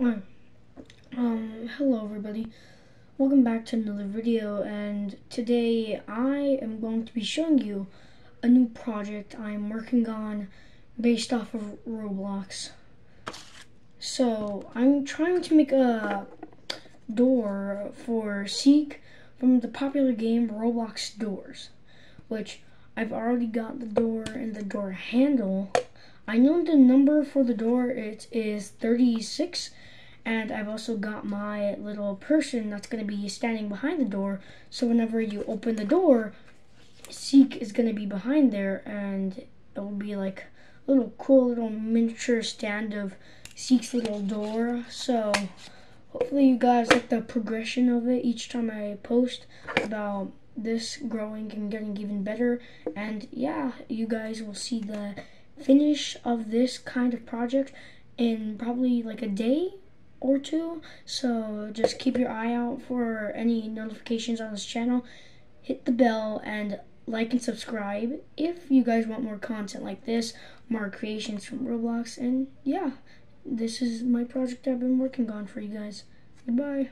Um, hello everybody. Welcome back to another video and today I am going to be showing you a new project I'm working on based off of Roblox. So, I'm trying to make a door for Seek from the popular game Roblox Doors, which I've already got the door and the door handle I know the number for the door it is 36 and I've also got my little person that's going to be standing behind the door. So whenever you open the door Seek is going to be behind there and it will be like a little cool little miniature stand of Seek's little door. So hopefully you guys like the progression of it each time I post about this growing and getting even better. And yeah you guys will see the finish of this kind of project in probably like a day or two. So just keep your eye out for any notifications on this channel. Hit the bell and like and subscribe if you guys want more content like this, more creations from Roblox. And yeah, this is my project I've been working on for you guys. Goodbye.